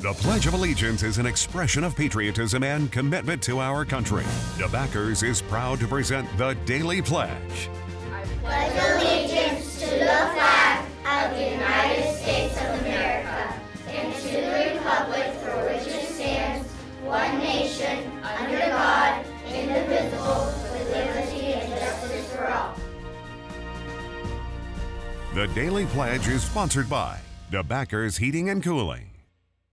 The Pledge of Allegiance is an expression of patriotism and commitment to our country. DeBackers is proud to present the Daily Pledge. I pledge allegiance to the flag of the United States of America and to the republic for which it stands, one nation, under God, indivisible, with liberty and justice for all. The Daily Pledge is sponsored by DeBackers Heating and Cooling.